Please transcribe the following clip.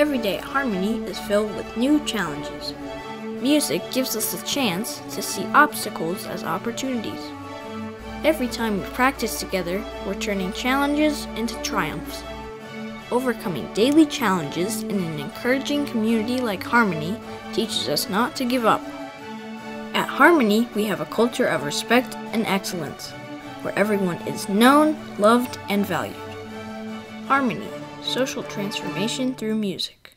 Every day Harmony is filled with new challenges. Music gives us a chance to see obstacles as opportunities. Every time we practice together, we're turning challenges into triumphs. Overcoming daily challenges in an encouraging community like Harmony teaches us not to give up. At Harmony, we have a culture of respect and excellence, where everyone is known, loved, and valued. Harmony, social transformation through music.